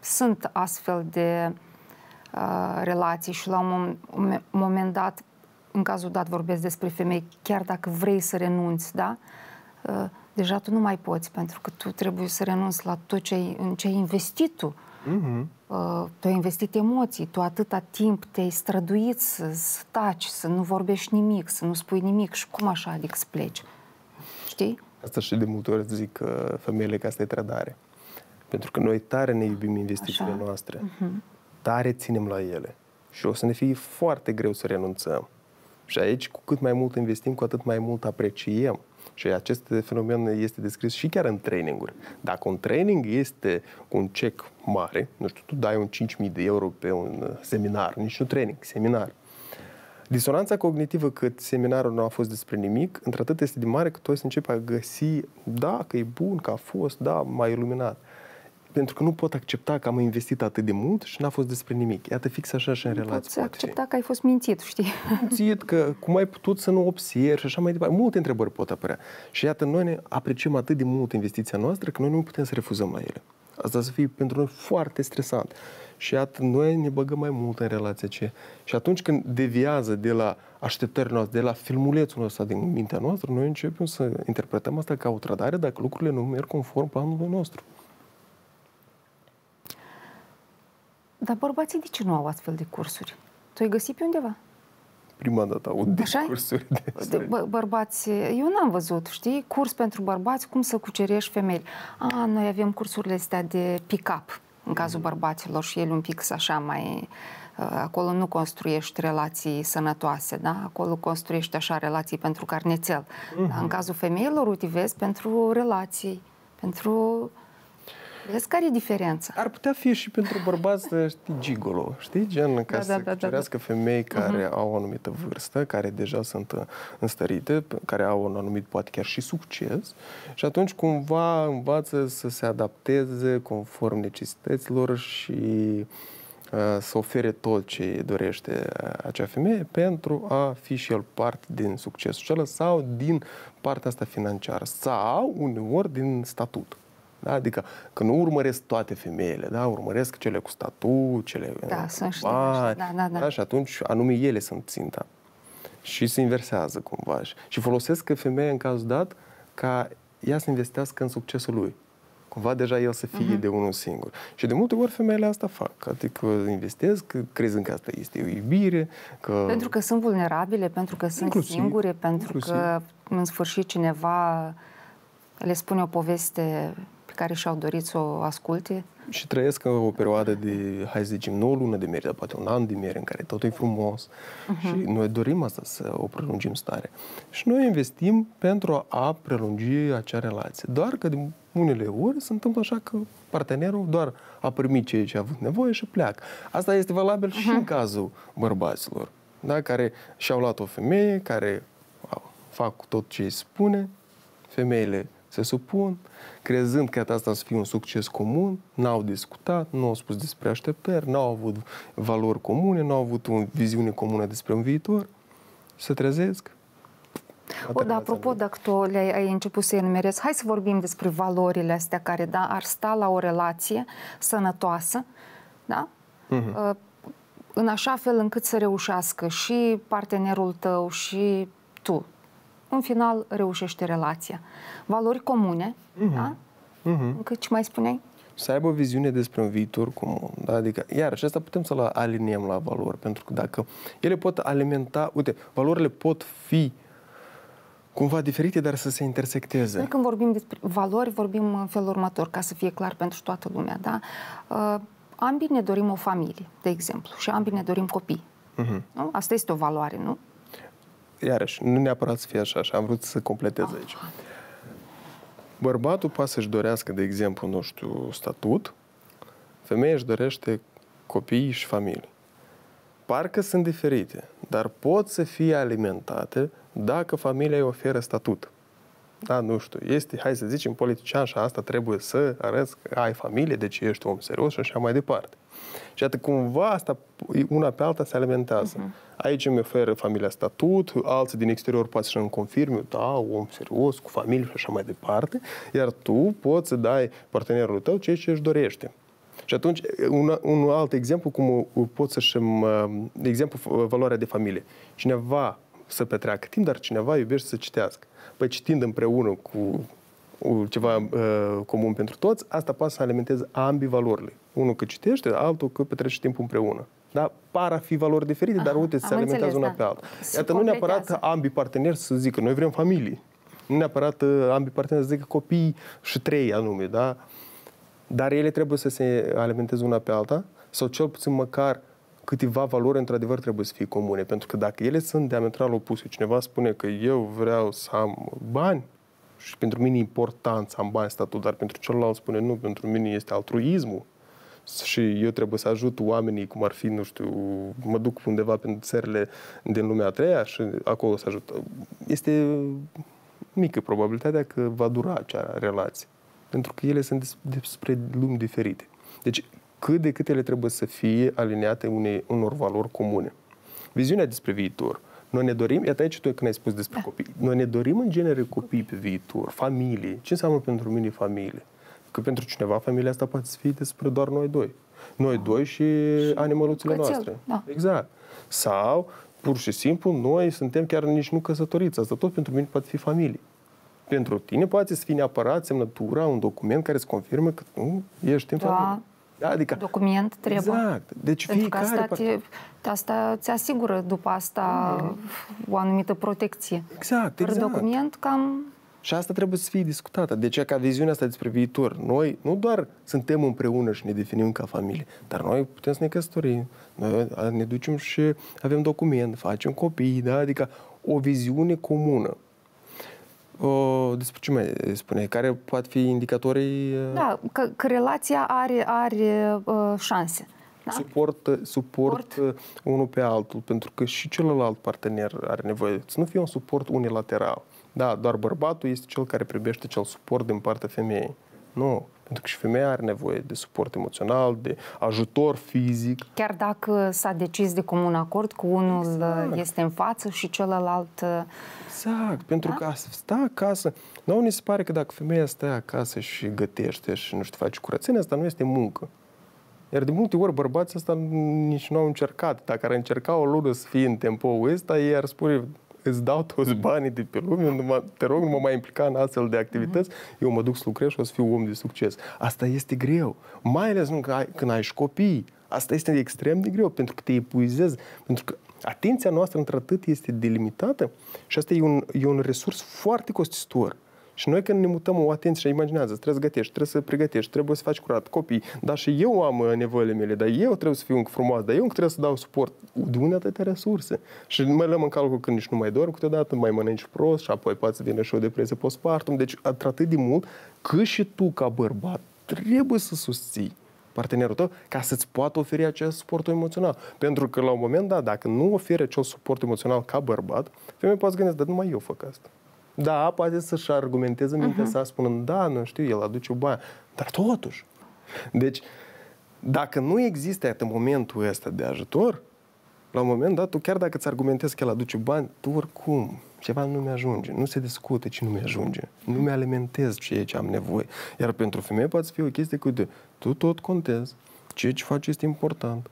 sunt astfel de uh, relații și la un moment dat, în cazul dat vorbesc despre femei, chiar dacă vrei să renunți, da? Uh, deja tu nu mai poți, pentru că tu trebuie să renunți la tot ce ai, în ce ai investit tu. Uh-huh. Uh, tu ai investit emoții, tu atâta timp te-ai străduit să, să taci, să nu vorbești nimic, să nu spui nimic și cum așa, adică să pleci. Știi? Asta și de multe ori zic uh, femeile că asta e trădare. Pentru că noi tare ne iubim investițiile așa. noastre. Uh-huh. Tare ținem la ele. Și o să ne fie foarte greu să renunțăm. Și aici, cu cât mai mult investim, cu atât mai mult apreciem și acest fenomen este descris și chiar în traininguri. Dacă un training este cu un check mare, nu știu, tu dai un 5.000 de euro pe un seminar, nici nu training, seminar. Disonanța cognitivă cât seminarul nu a fost despre nimic, într-atât este de mare că tu să începi a găsi, da, că e bun, că a fost, da, mai iluminat pentru că nu pot accepta că am investit atât de mult și n-a fost despre nimic. Iată fix așa și în relație. Poți accepta fi. că ai fost mințit, știi? Mințit, că cum ai putut să nu observi și așa mai departe. Multe întrebări pot apărea. Și iată, noi ne apreciem atât de mult investiția noastră că noi nu putem să refuzăm la ele. Asta să fie pentru noi foarte stresant. Și iată, noi ne băgăm mai mult în relația ce. Și atunci când deviază de la așteptările noastre, de la filmulețul ăsta din mintea noastră, noi începem să interpretăm asta ca o trădare dacă lucrurile nu merg conform planului nostru. Dar bărbații de ce nu au astfel de cursuri? Tu ai găsit pe undeva? Prima dată aud de Așa? cursuri de, de bă, Bărbați, eu n-am văzut, știi? Curs pentru bărbați, cum să cucerești femei. A, noi avem cursurile astea de pick-up, în cazul mm. bărbaților, și el un pic așa mai... Uh, acolo nu construiești relații sănătoase, da? Acolo construiești așa relații pentru carnețel. Mm-hmm. Dar în cazul femeilor, uite, vezi, pentru relații, pentru Vezi care e diferența? Ar putea fi și pentru bărbați, știi, gigolo, știi? Gen, ca da, să da, da, da. femei care uh-huh. au o anumită vârstă, care deja sunt uh, înstărite, care au un anumit, poate chiar și succes și atunci cumva învață să se adapteze conform necesităților și uh, să ofere tot ce dorește uh, acea femeie pentru a fi și el parte din succesul acela sau din partea asta financiară sau uneori din statut. Da? Adică că nu urmăresc toate femeile, da? urmăresc cele cu statut, cele da, cu bani, da, da, da. Da? și atunci anume ele sunt ținta. Și se inversează cumva. Și folosesc că femeia în cazul dat ca ea să investească în succesul lui. Cumva deja el să fie uh-huh. de unul singur. Și de multe ori femeile asta fac. Adică investesc, crezând că asta este o iubire. Că... Pentru că sunt vulnerabile, pentru că sunt inclusiv, singure, pentru inclusiv. că în sfârșit cineva le spune o poveste pe care și-au dorit să o asculte. Și trăiesc o perioadă de, hai să zicem, nu o lună de miere, dar poate un an de miere în care totul e frumos uh-huh. și noi dorim asta să o prelungim stare. Și noi investim pentru a prelungi acea relație. Doar că de unele ori se întâmplă așa că partenerul doar a primit ceea ce a avut nevoie și pleacă. Asta este valabil uh-huh. și în cazul bărbaților, da? care și-au luat o femeie, care fac tot ce îi spune, femeile se supun, crezând că asta să fie un succes comun, n-au discutat, nu au spus despre așteptări, n-au avut valori comune, n-au avut o viziune comună despre un viitor, se trezesc. O, da, apropo, dacă tu le-ai ai început să enumerezi, hai să vorbim despre valorile astea care da, ar sta la o relație sănătoasă, da? Uh-huh. În așa fel încât să reușească și partenerul tău și tu în final reușește relația. Valori comune, uh-huh. da? Uh-huh. Încă ce mai spuneai? Să aibă o viziune despre un viitor comun. Da? Adică, iarăși, asta putem să-l aliniem la valori, pentru că dacă ele pot alimenta, uite, valorile pot fi cumva diferite, dar să se intersecteze. Noi când vorbim despre valori, vorbim în felul următor, ca să fie clar pentru toată lumea, da? Uh, ambii ne dorim o familie, de exemplu, și ambii ne dorim copii. Uh-huh. Nu? Asta este o valoare, nu? Iarăși, nu neapărat să fie așa, și am vrut să completez aici. Bărbatul poate să-și dorească, de exemplu, nu știu, statut, femeia își dorește copii și familie. parcă sunt diferite, dar pot să fie alimentate dacă familia îi oferă statut. Da, nu știu, este, hai să zicem, politician și asta trebuie să arăți că ai familie, deci ești om serios și așa mai departe. Și atât cumva asta una pe alta se alimentează. Uh-huh. Aici îmi oferă familia statut, alții din exterior poate să-mi confirme, da, om serios, cu familie și așa mai departe, iar tu poți să dai partenerul tău ceea ce își dorește. Și atunci, un, un alt exemplu, cum pot să-și, de exemplu, valoarea de familie. Cineva să petreacă timp, dar cineva iubește să citească. Păi citind împreună cu ceva uh, comun pentru toți, asta poate să alimenteze ambii valorile. Unul că citește, altul că petrece timp împreună. Da? Par a fi valori diferite, Aha, dar uite, se alimentează înțeles, una da. pe alta. Iată, nu neapărat ambii parteneri să zică, noi vrem familie. Nu neapărat uh, ambii parteneri să zică copii și trei anume, da? Dar ele trebuie să se alimenteze una pe alta sau cel puțin măcar câteva valori într-adevăr trebuie să fie comune. Pentru că dacă ele sunt diametral opuse, cineva spune că eu vreau să am bani, și pentru mine e important să am bani statut, dar pentru celălalt spune nu, pentru mine este altruismul și eu trebuie să ajut oamenii, cum ar fi, nu știu, mă duc undeva pentru țările din lumea a treia și acolo să ajut. Este mică probabilitatea că va dura acea relație. Pentru că ele sunt despre lumi diferite. Deci, cât de cât ele trebuie să fie aliniate unei, unor valori comune. Viziunea despre viitor. Noi ne dorim, iată aici tu când ai spus despre da. copii, noi ne dorim în genere copii pe viitor, familie. Ce înseamnă pentru mine familie? Că pentru cineva familia asta poate fi despre doar noi doi. Noi da. doi și, și animăluțele cățel, noastre. Da. Exact. Sau, pur și simplu, noi suntem chiar nici nu căsătoriți. Asta tot pentru mine poate fi familie. Pentru tine poate să fie neapărat semnătura, un document care îți confirmă că tu ești în da. familie. Da, adică, document trebuie. Exact. Deci Pentru fiecare că asta, te, asta ți asigură după asta mm. o anumită protecție. Exact, Fără exact. document cam și asta trebuie să fie discutată. De ce ca viziunea asta despre viitor. Noi nu doar suntem împreună și ne definim ca familie, dar noi putem să ne căsătorim, noi ne ducem și avem document, facem copii, da? adică o viziune comună. O, despre ce mai spune? Care poate fi indicatorii? Da, că, că relația are, are uh, șanse. Da? Suport, suport Port. unul pe altul, pentru că și celălalt partener are nevoie. Să nu fie un suport unilateral. Da, doar bărbatul este cel care primește cel suport din partea femeii. Nu, pentru că și femeia are nevoie de suport emoțional, de ajutor fizic. Chiar dacă s-a decis de comun acord că unul exact. este în față și celălalt... Exact, pentru da? că sta acasă... Nu ni se pare că dacă femeia stă acasă și gătește și, nu știu, face curățenie, asta nu este muncă. Iar de multe ori bărbații asta nici nu au încercat. Dacă ar încerca o lună să fie în tempo ăsta, ei ar spune, îți dau toți banii de pe lume, numai, te rog, nu mă mai implica în astfel de activități, uh-huh. eu mă duc să lucrez și o să fiu om de succes. Asta este greu, mai ales când ai, când ai și copii. Asta este extrem de greu, pentru că te epuizezi, pentru că atenția noastră într-atât este delimitată și asta e un, e un resurs foarte costisitor. Și noi când ne mutăm o atenție și imaginează, trebuie să gătești, trebuie să pregătești, trebuie să faci curat copii, dar și eu am uh, nevoile mele, dar eu trebuie să fiu încă frumos, dar eu încă trebuie să dau suport. De unde atâtea resurse? Și mai luăm în calcul că nici nu mai dorm câteodată, mai mănânci prost și apoi poate să vină și o depresie postpartum. Deci atât de mult că și tu ca bărbat trebuie să susții partenerul tău ca să-ți poată oferi acest suport emoțional. Pentru că la un moment dat, dacă nu oferi acel suport emoțional ca bărbat, femeia poate să gândesc, dar numai eu fac asta. Da, poate să-și argumenteze mintea uh-huh. sa spunând, da, nu știu, el aduce bani. Dar totuși. Deci, dacă nu există atât momentul ăsta de ajutor, la un moment dat, tu chiar dacă îți argumentezi că el aduce bani, tu oricum, ceva nu mi-ajunge, nu se discută ce nu mi-ajunge, nu mi-alimentez ceea ce am nevoie. Iar pentru femeie poate fi o chestie cu de, tu tot contezi, ceea ce faci este important.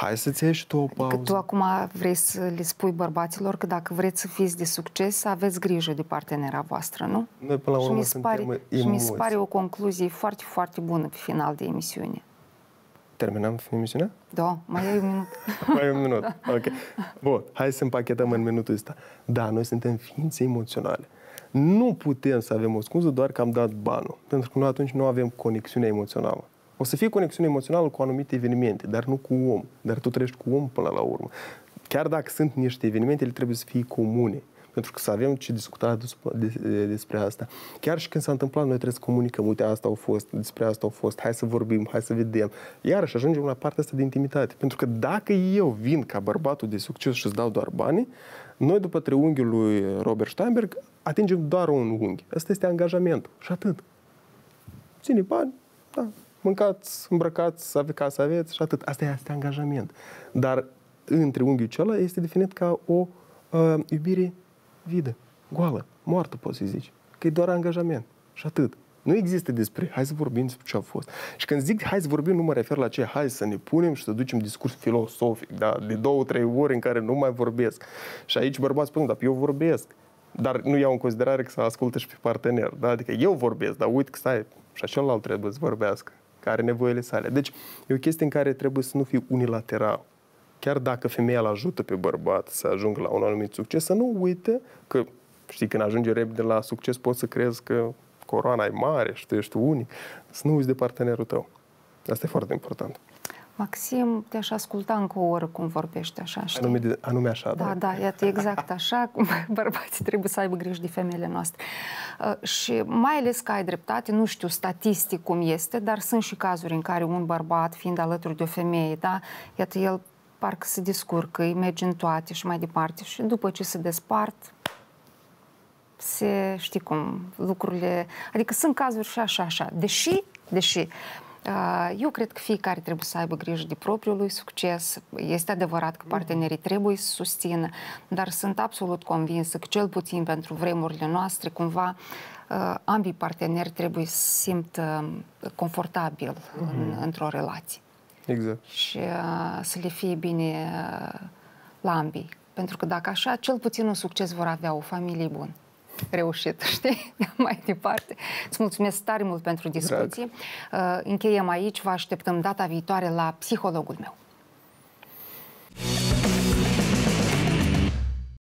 Hai să-ți iei și tu o pauză. Că tu acum vrei să le spui bărbaților că dacă vreți să fiți de succes, aveți grijă de partenera voastră, nu? Noi până la urmă și mi pare, emoții. Și mi se pare o concluzie foarte, foarte bună pe final de emisiune. Terminăm emisiunea? Da, mai ai un minut. mai un minut, da. ok. Bun, hai să împachetăm în minutul ăsta. Da, noi suntem ființe emoționale. Nu putem să avem o scuză doar că am dat banul, pentru că noi atunci nu avem conexiunea emoțională. O să fie conexiune emoțională cu anumite evenimente, dar nu cu om. Dar tu trăiești cu om până la urmă. Chiar dacă sunt niște evenimente, ele trebuie să fie comune. pentru că să avem ce discuta despre asta. Chiar și când s-a întâmplat, noi trebuie să comunicăm, uite, asta au fost, despre asta au fost, hai să vorbim, hai să vedem. Iarăși ajungem la partea asta de intimitate. Pentru că dacă eu vin ca bărbatul de succes și îți dau doar bani, noi după triunghiul lui Robert Steinberg atingem doar un unghi. Asta este angajament. Și atât. Ține bani, da, mâncați, îmbrăcați, aveți ca să aveți și atât. Asta este angajament. Dar între unghiul acela este definit ca o uh, iubire vidă, goală, moartă, poți să zici. Că e doar angajament. Și atât. Nu există despre hai să vorbim despre ce a fost. Și când zic hai să vorbim, nu mă refer la ce hai să ne punem și să ducem discurs filosofic, da? de două, trei ori în care nu mai vorbesc. Și aici bărbați spun, dar eu vorbesc. Dar nu iau în considerare că să ascultă și pe partener. Da? Adică eu vorbesc, dar uite că stai, și celălalt trebuie să vorbească, care are nevoile sale. Deci e o chestie în care trebuie să nu fii unilateral chiar dacă femeia îl ajută pe bărbat să ajungă la un anumit succes, să nu uite că, știi, când ajunge repede la succes, poți să crezi că coroana e mare și tu ești unic. Să nu uiți de partenerul tău. Asta e foarte important. Maxim, te-aș asculta încă o oră cum vorbești așa, știi? Anume, de, anume așa, da? Da, da, iată, exact așa cum bărbații trebuie să aibă grijă de femeile noastre. Uh, și mai ales că ai dreptate, nu știu statistic cum este, dar sunt și cazuri în care un bărbat, fiind alături de o femeie, da, iată, el parcă se descurcă, îi merge în toate și mai departe. Și după ce se despart, se, știi cum, lucrurile... Adică sunt cazuri și așa, așa. Deși, deși, eu cred că fiecare trebuie să aibă grijă de propriul lui succes. Este adevărat că partenerii trebuie să susțină, dar sunt absolut convinsă că cel puțin pentru vremurile noastre, cumva, ambii parteneri trebuie să simtă confortabil mm-hmm. în, într-o relație. Exact. Și uh, să le fie bine uh, la ambii. Pentru că dacă așa, cel puțin un succes vor avea o familie bună reușit, știi, mai departe. Îți mulțumesc tare mult pentru discuții. Drag. Încheiem aici, vă așteptăm data viitoare la psihologul meu.